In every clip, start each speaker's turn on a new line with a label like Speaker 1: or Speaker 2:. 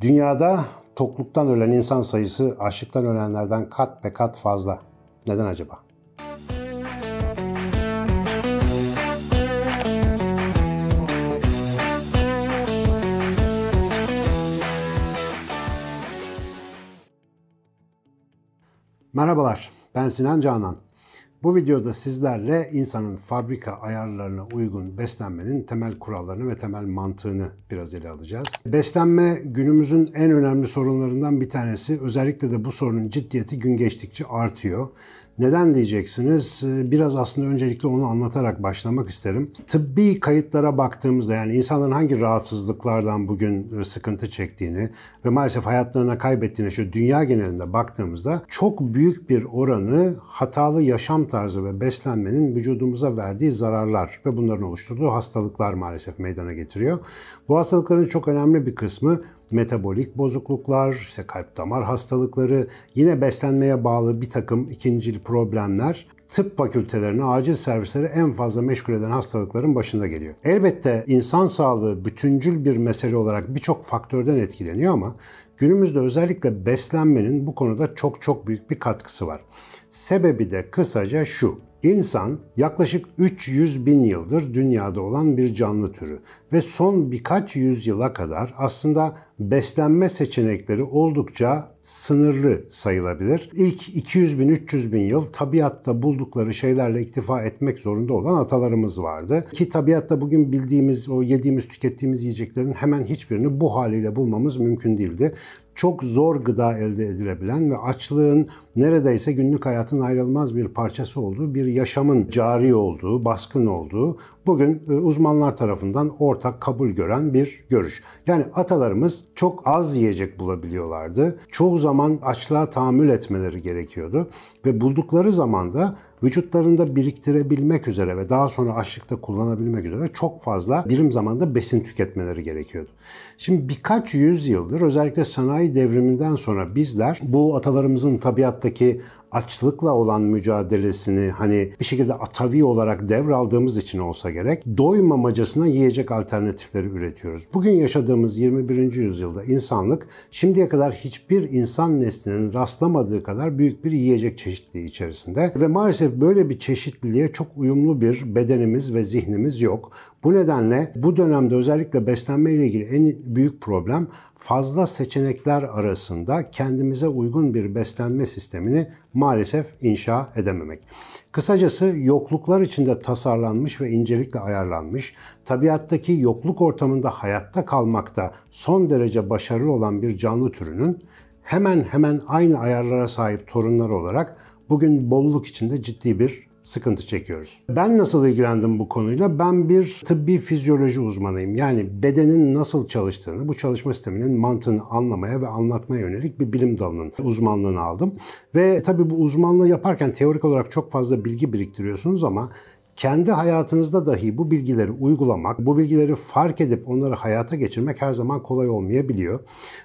Speaker 1: Dünyada tokluktan ölen insan sayısı açlıktan ölenlerden kat be kat fazla. Neden acaba? Merhabalar, ben Sinan Canan. Bu videoda sizlerle insanın fabrika ayarlarına uygun beslenmenin temel kurallarını ve temel mantığını biraz ele alacağız. Beslenme günümüzün en önemli sorunlarından bir tanesi. Özellikle de bu sorunun ciddiyeti gün geçtikçe artıyor. Neden diyeceksiniz? Biraz aslında öncelikle onu anlatarak başlamak isterim. Tıbbi kayıtlara baktığımızda yani insanların hangi rahatsızlıklardan bugün sıkıntı çektiğini ve maalesef hayatlarına kaybettiğini şu dünya genelinde baktığımızda çok büyük bir oranı hatalı yaşam tarzı ve beslenmenin vücudumuza verdiği zararlar ve bunların oluşturduğu hastalıklar maalesef meydana getiriyor. Bu hastalıkların çok önemli bir kısmı metabolik bozukluklar, işte kalp damar hastalıkları, yine beslenmeye bağlı bir takım ikincil problemler tıp fakültelerine, acil servisleri en fazla meşgul eden hastalıkların başında geliyor. Elbette insan sağlığı bütüncül bir mesele olarak birçok faktörden etkileniyor ama günümüzde özellikle beslenmenin bu konuda çok çok büyük bir katkısı var. Sebebi de kısaca şu. İnsan yaklaşık 300 bin yıldır dünyada olan bir canlı türü ve son birkaç yüzyıla kadar aslında beslenme seçenekleri oldukça sınırlı sayılabilir. İlk 200 bin 300 bin yıl tabiatta buldukları şeylerle iktifa etmek zorunda olan atalarımız vardı. Ki tabiatta bugün bildiğimiz o yediğimiz tükettiğimiz yiyeceklerin hemen hiçbirini bu haliyle bulmamız mümkün değildi çok zor gıda elde edilebilen ve açlığın neredeyse günlük hayatın ayrılmaz bir parçası olduğu, bir yaşamın cari olduğu, baskın olduğu, bugün e, uzmanlar tarafından ortak kabul gören bir görüş. Yani atalarımız çok az yiyecek bulabiliyorlardı. Çoğu zaman açlığa tahammül etmeleri gerekiyordu ve buldukları zaman da vücutlarında biriktirebilmek üzere ve daha sonra açlıkta kullanabilmek üzere çok fazla birim zamanda besin tüketmeleri gerekiyordu. Şimdi birkaç yüzyıldır özellikle sanayi devriminden sonra bizler bu atalarımızın tabiattaki açlıkla olan mücadelesini hani bir şekilde atavi olarak devraldığımız için olsa gerek doymamacasına yiyecek alternatifleri üretiyoruz. Bugün yaşadığımız 21. yüzyılda insanlık şimdiye kadar hiçbir insan neslinin rastlamadığı kadar büyük bir yiyecek çeşitliliği içerisinde ve maalesef böyle bir çeşitliliğe çok uyumlu bir bedenimiz ve zihnimiz yok. Bu nedenle bu dönemde özellikle beslenme ile ilgili en büyük problem fazla seçenekler arasında kendimize uygun bir beslenme sistemini maalesef inşa edememek. Kısacası yokluklar içinde tasarlanmış ve incelikle ayarlanmış, tabiattaki yokluk ortamında hayatta kalmakta son derece başarılı olan bir canlı türünün hemen hemen aynı ayarlara sahip torunları olarak bugün bolluk içinde ciddi bir sıkıntı çekiyoruz. Ben nasıl ilgilendim bu konuyla? Ben bir tıbbi fizyoloji uzmanıyım. Yani bedenin nasıl çalıştığını, bu çalışma sisteminin mantığını anlamaya ve anlatmaya yönelik bir bilim dalının uzmanlığını aldım. Ve tabii bu uzmanlığı yaparken teorik olarak çok fazla bilgi biriktiriyorsunuz ama kendi hayatınızda dahi bu bilgileri uygulamak, bu bilgileri fark edip onları hayata geçirmek her zaman kolay olmayabiliyor.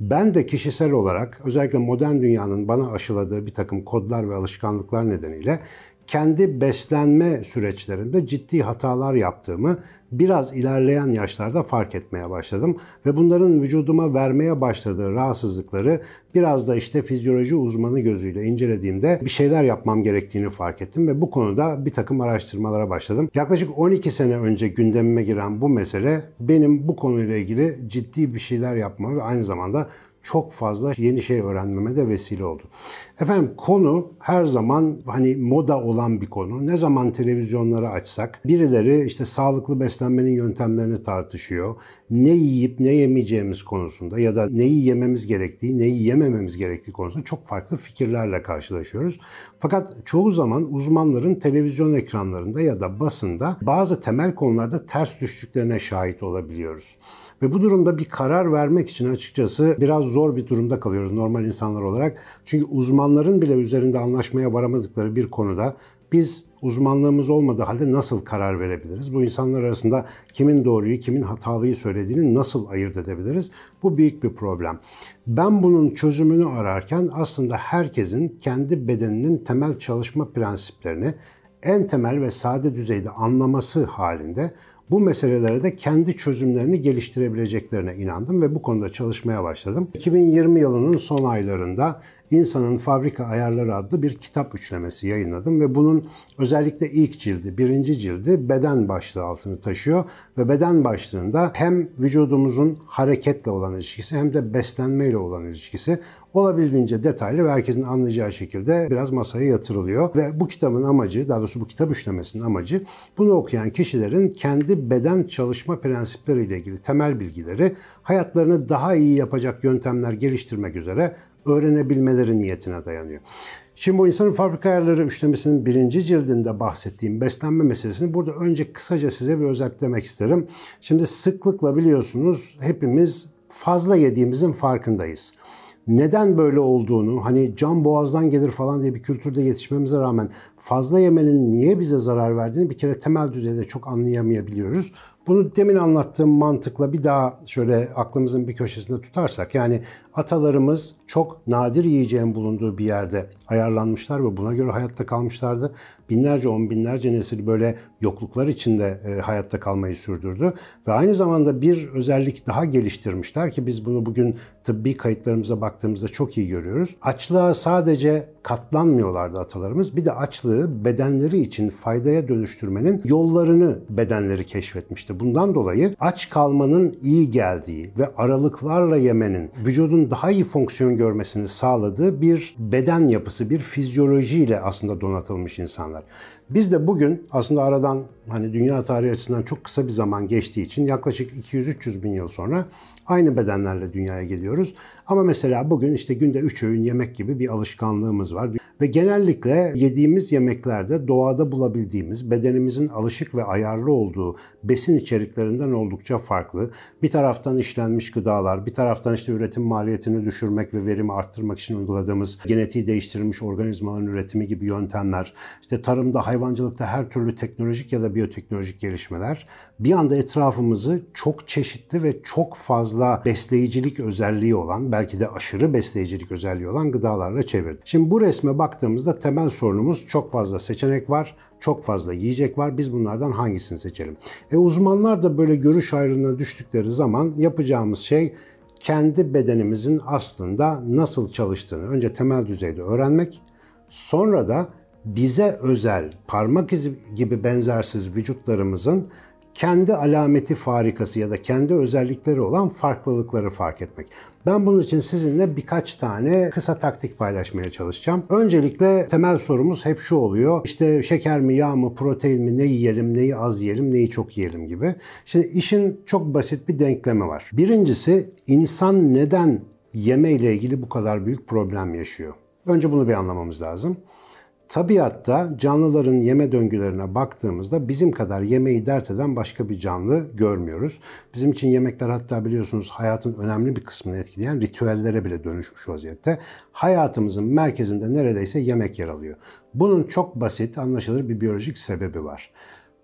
Speaker 1: Ben de kişisel olarak özellikle modern dünyanın bana aşıladığı bir takım kodlar ve alışkanlıklar nedeniyle kendi beslenme süreçlerinde ciddi hatalar yaptığımı biraz ilerleyen yaşlarda fark etmeye başladım ve bunların vücuduma vermeye başladığı rahatsızlıkları biraz da işte fizyoloji uzmanı gözüyle incelediğimde bir şeyler yapmam gerektiğini fark ettim ve bu konuda bir takım araştırmalara başladım. Yaklaşık 12 sene önce gündemime giren bu mesele benim bu konuyla ilgili ciddi bir şeyler yapma ve aynı zamanda çok fazla yeni şey öğrenmeme de vesile oldu. Efendim konu her zaman hani moda olan bir konu. Ne zaman televizyonları açsak birileri işte sağlıklı beslenmenin yöntemlerini tartışıyor. Ne yiyip ne yemeyeceğimiz konusunda ya da neyi yememiz gerektiği, neyi yemememiz gerektiği konusunda çok farklı fikirlerle karşılaşıyoruz. Fakat çoğu zaman uzmanların televizyon ekranlarında ya da basında bazı temel konularda ters düştüklerine şahit olabiliyoruz. Ve bu durumda bir karar vermek için açıkçası biraz zor bir durumda kalıyoruz normal insanlar olarak. Çünkü uzmanların bile üzerinde anlaşmaya varamadıkları bir konuda biz uzmanlığımız olmadığı halde nasıl karar verebiliriz? Bu insanlar arasında kimin doğruyu, kimin hatalıyı söylediğini nasıl ayırt edebiliriz? Bu büyük bir problem. Ben bunun çözümünü ararken aslında herkesin kendi bedeninin temel çalışma prensiplerini en temel ve sade düzeyde anlaması halinde bu meselelere de kendi çözümlerini geliştirebileceklerine inandım ve bu konuda çalışmaya başladım. 2020 yılının son aylarında İnsanın Fabrika Ayarları adlı bir kitap üçlemesi yayınladım ve bunun özellikle ilk cildi, birinci cildi beden başlığı altını taşıyor ve beden başlığında hem vücudumuzun hareketle olan ilişkisi hem de beslenmeyle olan ilişkisi olabildiğince detaylı ve herkesin anlayacağı şekilde biraz masaya yatırılıyor. Ve bu kitabın amacı, daha doğrusu bu kitap üçlemesinin amacı bunu okuyan kişilerin kendi beden çalışma prensipleriyle ilgili temel bilgileri hayatlarını daha iyi yapacak yöntemler geliştirmek üzere öğrenebilmeleri niyetine dayanıyor. Şimdi bu insanın fabrika ayarları üçlemesinin birinci cildinde bahsettiğim beslenme meselesini burada önce kısaca size bir özetlemek isterim. Şimdi sıklıkla biliyorsunuz hepimiz fazla yediğimizin farkındayız. Neden böyle olduğunu, hani can boğazdan gelir falan diye bir kültürde yetişmemize rağmen fazla yemenin niye bize zarar verdiğini bir kere temel düzeyde çok anlayamayabiliyoruz. Bunu demin anlattığım mantıkla bir daha şöyle aklımızın bir köşesinde tutarsak yani atalarımız çok nadir yiyeceğin bulunduğu bir yerde ayarlanmışlar ve buna göre hayatta kalmışlardı. Binlerce, on binlerce nesil böyle yokluklar içinde e, hayatta kalmayı sürdürdü. Ve aynı zamanda bir özellik daha geliştirmişler ki biz bunu bugün tıbbi kayıtlarımıza baktığımızda çok iyi görüyoruz. Açlığa sadece katlanmıyorlardı atalarımız. Bir de açlığı bedenleri için faydaya dönüştürmenin yollarını bedenleri keşfetmişti. Bundan dolayı aç kalmanın iyi geldiği ve aralıklarla yemenin vücudun daha iyi fonksiyon görmesini sağladığı bir beden yapısı, bir fizyolojiyle aslında donatılmış insanlar. Biz de bugün aslında aradan hani dünya tarihi açısından çok kısa bir zaman geçtiği için yaklaşık 200-300 bin yıl sonra aynı bedenlerle dünyaya geliyoruz. Ama mesela bugün işte günde 3 öğün yemek gibi bir alışkanlığımız var. Ve genellikle yediğimiz yemeklerde doğada bulabildiğimiz, bedenimizin alışık ve ayarlı olduğu besin içeriklerinden oldukça farklı. Bir taraftan işlenmiş gıdalar, bir taraftan işte üretim maliyetini düşürmek ve verimi arttırmak için uyguladığımız genetiği değiştirilmiş organizmaların üretimi gibi yöntemler, işte tarımda, hayvancılıkta her türlü teknolojik ya da biyoteknolojik gelişmeler bir anda etrafımızı çok çeşitli ve çok fazla besleyicilik özelliği olan, belki de aşırı besleyicilik özelliği olan gıdalarla çevirdi. Şimdi bu resme baktığımızda temel sorunumuz çok fazla seçenek var çok fazla yiyecek var. Biz bunlardan hangisini seçelim? E uzmanlar da böyle görüş ayrılığına düştükleri zaman yapacağımız şey kendi bedenimizin aslında nasıl çalıştığını önce temel düzeyde öğrenmek, sonra da bize özel parmak izi gibi benzersiz vücutlarımızın kendi alameti farikası ya da kendi özellikleri olan farklılıkları fark etmek. Ben bunun için sizinle birkaç tane kısa taktik paylaşmaya çalışacağım. Öncelikle temel sorumuz hep şu oluyor. İşte şeker mi, yağ mı, protein mi, ne yiyelim, neyi az yiyelim, neyi çok yiyelim gibi. Şimdi işin çok basit bir denklemi var. Birincisi insan neden yeme ile ilgili bu kadar büyük problem yaşıyor? Önce bunu bir anlamamız lazım. Tabiatta canlıların yeme döngülerine baktığımızda bizim kadar yemeği dert eden başka bir canlı görmüyoruz. Bizim için yemekler hatta biliyorsunuz hayatın önemli bir kısmını etkileyen ritüellere bile dönüşmüş vaziyette. Hayatımızın merkezinde neredeyse yemek yer alıyor. Bunun çok basit, anlaşılır bir biyolojik sebebi var.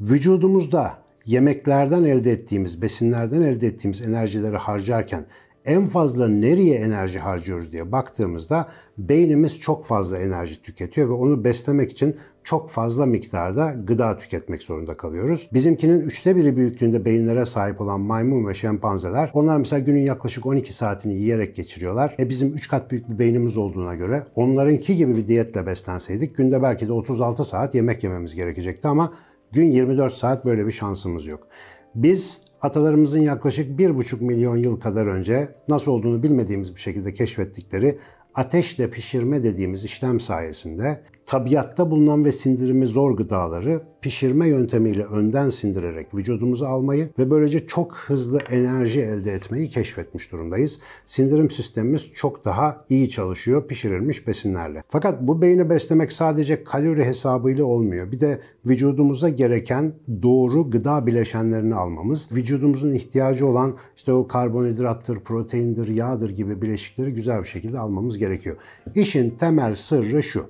Speaker 1: Vücudumuzda yemeklerden elde ettiğimiz, besinlerden elde ettiğimiz enerjileri harcarken en fazla nereye enerji harcıyoruz diye baktığımızda beynimiz çok fazla enerji tüketiyor ve onu beslemek için çok fazla miktarda gıda tüketmek zorunda kalıyoruz. Bizimkinin üçte biri büyüklüğünde beyinlere sahip olan maymun ve şempanzeler onlar mesela günün yaklaşık 12 saatini yiyerek geçiriyorlar. E bizim 3 kat büyük bir beynimiz olduğuna göre onlarınki gibi bir diyetle beslenseydik günde belki de 36 saat yemek yememiz gerekecekti ama gün 24 saat böyle bir şansımız yok. Biz atalarımızın yaklaşık 1,5 milyon yıl kadar önce nasıl olduğunu bilmediğimiz bir şekilde keşfettikleri ateşle pişirme dediğimiz işlem sayesinde tabiatta bulunan ve sindirimi zor gıdaları pişirme yöntemiyle önden sindirerek vücudumuza almayı ve böylece çok hızlı enerji elde etmeyi keşfetmiş durumdayız. Sindirim sistemimiz çok daha iyi çalışıyor pişirilmiş besinlerle. Fakat bu beyni beslemek sadece kalori hesabıyla olmuyor. Bir de vücudumuza gereken doğru gıda bileşenlerini almamız, vücudumuzun ihtiyacı olan işte o karbonhidrattır, proteindir, yağdır gibi bileşikleri güzel bir şekilde almamız gerekiyor. İşin temel sırrı şu.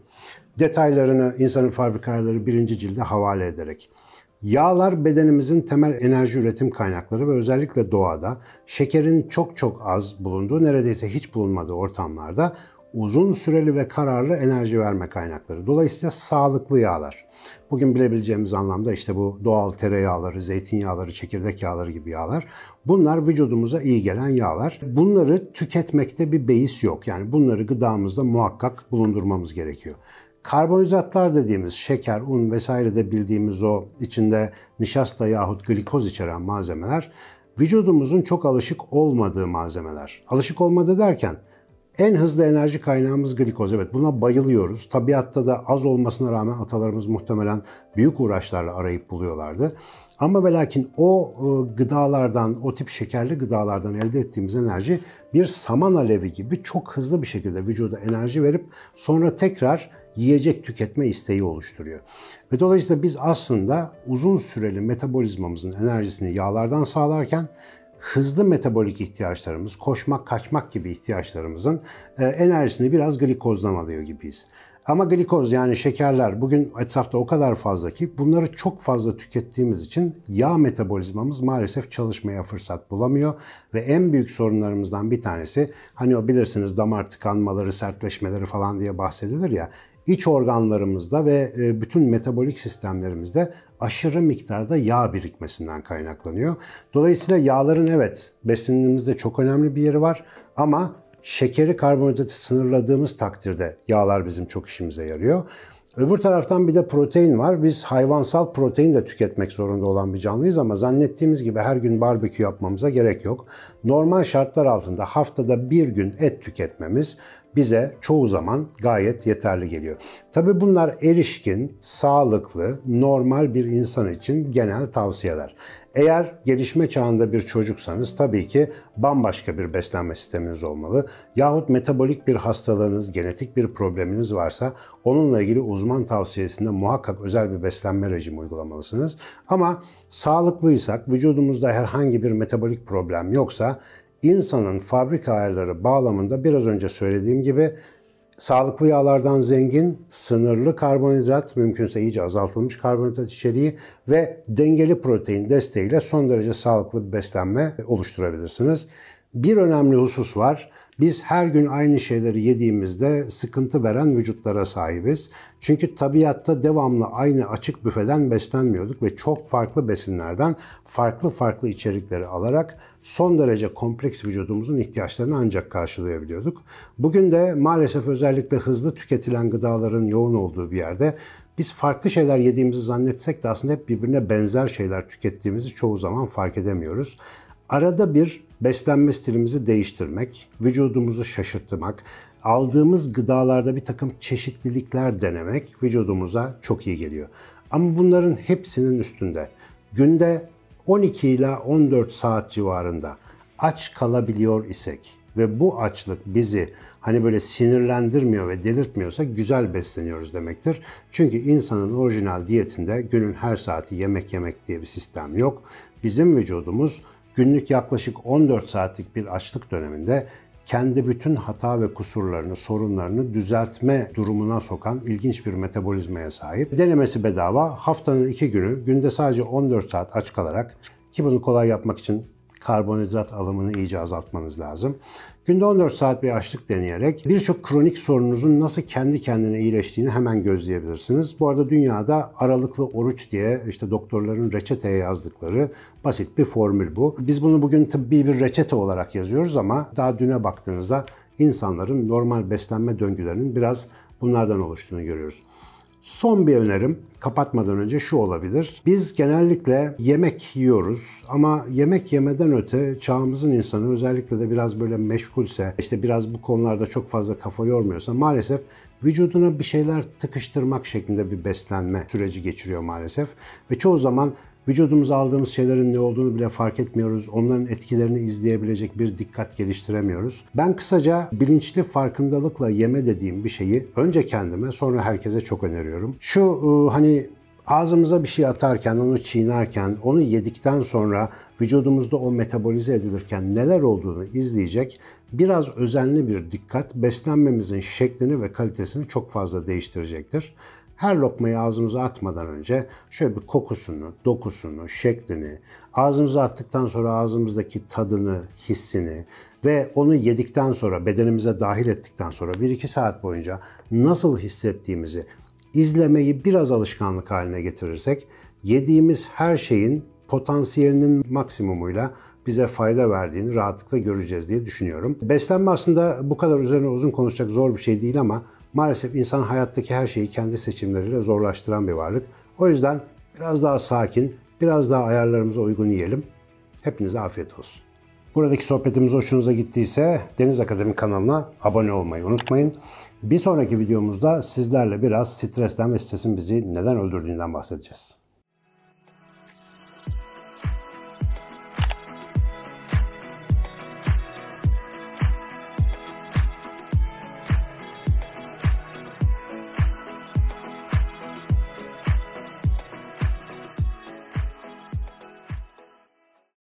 Speaker 1: Detaylarını insanın fabrikaları birinci cilde havale ederek. Yağlar bedenimizin temel enerji üretim kaynakları ve özellikle doğada şekerin çok çok az bulunduğu, neredeyse hiç bulunmadığı ortamlarda uzun süreli ve kararlı enerji verme kaynakları. Dolayısıyla sağlıklı yağlar. Bugün bilebileceğimiz anlamda işte bu doğal tereyağları, zeytinyağları, çekirdek yağları gibi yağlar. Bunlar vücudumuza iyi gelen yağlar. Bunları tüketmekte bir beis yok. Yani bunları gıdamızda muhakkak bulundurmamız gerekiyor. Karbonhidratlar dediğimiz şeker, un vesaire de bildiğimiz o içinde nişasta yahut glikoz içeren malzemeler vücudumuzun çok alışık olmadığı malzemeler. Alışık olmadı derken en hızlı enerji kaynağımız glikoz. Evet buna bayılıyoruz. Tabiatta da az olmasına rağmen atalarımız muhtemelen büyük uğraşlarla arayıp buluyorlardı. Ama ve lakin o e, gıdalardan, o tip şekerli gıdalardan elde ettiğimiz enerji bir saman alevi gibi çok hızlı bir şekilde vücuda enerji verip sonra tekrar yiyecek tüketme isteği oluşturuyor. Ve dolayısıyla biz aslında uzun süreli metabolizmamızın enerjisini yağlardan sağlarken hızlı metabolik ihtiyaçlarımız, koşmak, kaçmak gibi ihtiyaçlarımızın e, enerjisini biraz glikozdan alıyor gibiyiz. Ama glikoz yani şekerler bugün etrafta o kadar fazla ki bunları çok fazla tükettiğimiz için yağ metabolizmamız maalesef çalışmaya fırsat bulamıyor ve en büyük sorunlarımızdan bir tanesi hani o bilirsiniz damar tıkanmaları, sertleşmeleri falan diye bahsedilir ya iç organlarımızda ve e, bütün metabolik sistemlerimizde aşırı miktarda yağ birikmesinden kaynaklanıyor. Dolayısıyla yağların evet besinimizde çok önemli bir yeri var ama şekeri karbonhidratı sınırladığımız takdirde yağlar bizim çok işimize yarıyor. Öbür taraftan bir de protein var. Biz hayvansal protein de tüketmek zorunda olan bir canlıyız ama zannettiğimiz gibi her gün barbekü yapmamıza gerek yok. Normal şartlar altında haftada bir gün et tüketmemiz bize çoğu zaman gayet yeterli geliyor. Tabi bunlar erişkin, sağlıklı, normal bir insan için genel tavsiyeler. Eğer gelişme çağında bir çocuksanız tabii ki bambaşka bir beslenme sisteminiz olmalı. Yahut metabolik bir hastalığınız, genetik bir probleminiz varsa onunla ilgili uzman tavsiyesinde muhakkak özel bir beslenme rejimi uygulamalısınız. Ama sağlıklıysak, vücudumuzda herhangi bir metabolik problem yoksa insanın fabrika ayarları bağlamında biraz önce söylediğim gibi sağlıklı yağlardan zengin, sınırlı karbonhidrat, mümkünse iyice azaltılmış karbonhidrat içeriği ve dengeli protein desteğiyle son derece sağlıklı bir beslenme oluşturabilirsiniz. Bir önemli husus var. Biz her gün aynı şeyleri yediğimizde sıkıntı veren vücutlara sahibiz. Çünkü tabiatta devamlı aynı açık büfeden beslenmiyorduk ve çok farklı besinlerden farklı farklı içerikleri alarak son derece kompleks vücudumuzun ihtiyaçlarını ancak karşılayabiliyorduk. Bugün de maalesef özellikle hızlı tüketilen gıdaların yoğun olduğu bir yerde biz farklı şeyler yediğimizi zannetsek de aslında hep birbirine benzer şeyler tükettiğimizi çoğu zaman fark edemiyoruz. Arada bir beslenme stilimizi değiştirmek, vücudumuzu şaşırtmak, aldığımız gıdalarda bir takım çeşitlilikler denemek vücudumuza çok iyi geliyor. Ama bunların hepsinin üstünde günde 12 ila 14 saat civarında aç kalabiliyor isek ve bu açlık bizi hani böyle sinirlendirmiyor ve delirtmiyorsa güzel besleniyoruz demektir. Çünkü insanın orijinal diyetinde günün her saati yemek yemek diye bir sistem yok. Bizim vücudumuz günlük yaklaşık 14 saatlik bir açlık döneminde kendi bütün hata ve kusurlarını, sorunlarını düzeltme durumuna sokan ilginç bir metabolizmaya sahip. Denemesi bedava. Haftanın iki günü günde sadece 14 saat aç kalarak ki bunu kolay yapmak için karbonhidrat alımını iyice azaltmanız lazım. Günde 14 saat bir açlık deneyerek birçok kronik sorununuzun nasıl kendi kendine iyileştiğini hemen gözleyebilirsiniz. Bu arada dünyada aralıklı oruç diye işte doktorların reçeteye yazdıkları basit bir formül bu. Biz bunu bugün tıbbi bir reçete olarak yazıyoruz ama daha düne baktığınızda insanların normal beslenme döngülerinin biraz bunlardan oluştuğunu görüyoruz. Son bir önerim kapatmadan önce şu olabilir. Biz genellikle yemek yiyoruz ama yemek yemeden öte çağımızın insanı özellikle de biraz böyle meşgulse, işte biraz bu konularda çok fazla kafa yormuyorsa maalesef vücuduna bir şeyler tıkıştırmak şeklinde bir beslenme süreci geçiriyor maalesef. Ve çoğu zaman Vücudumuza aldığımız şeylerin ne olduğunu bile fark etmiyoruz. Onların etkilerini izleyebilecek bir dikkat geliştiremiyoruz. Ben kısaca bilinçli farkındalıkla yeme dediğim bir şeyi önce kendime sonra herkese çok öneriyorum. Şu ıı, hani ağzımıza bir şey atarken, onu çiğnerken, onu yedikten sonra vücudumuzda o metabolize edilirken neler olduğunu izleyecek biraz özenli bir dikkat beslenmemizin şeklini ve kalitesini çok fazla değiştirecektir. Her lokmayı ağzımıza atmadan önce şöyle bir kokusunu, dokusunu, şeklini, ağzımıza attıktan sonra ağzımızdaki tadını, hissini ve onu yedikten sonra bedenimize dahil ettikten sonra 1-2 saat boyunca nasıl hissettiğimizi izlemeyi biraz alışkanlık haline getirirsek yediğimiz her şeyin potansiyelinin maksimumuyla bize fayda verdiğini rahatlıkla göreceğiz diye düşünüyorum. Beslenme aslında bu kadar üzerine uzun konuşacak zor bir şey değil ama maalesef insan hayattaki her şeyi kendi seçimleriyle zorlaştıran bir varlık. O yüzden biraz daha sakin, biraz daha ayarlarımıza uygun yiyelim. Hepinize afiyet olsun. Buradaki sohbetimiz hoşunuza gittiyse Deniz Akademi kanalına abone olmayı unutmayın. Bir sonraki videomuzda sizlerle biraz stresten ve stresin bizi neden öldürdüğünden bahsedeceğiz.